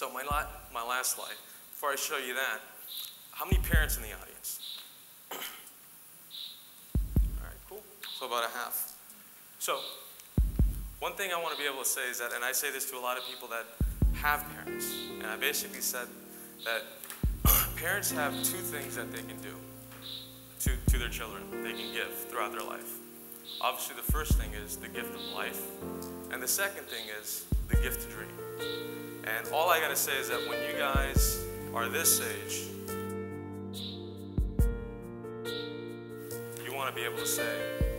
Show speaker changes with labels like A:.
A: So my, la my last slide, before I show you that, how many parents in the audience? All right, cool. So about a half. So one thing I want to be able to say is that, and I say this to a lot of people that have parents, and I basically said that parents have two things that they can do to, to their children, they can give throughout their life. Obviously, the first thing is the gift of life, and the second thing is the gift to dream. And all I gotta say is that when you guys are this age, you wanna be able to say,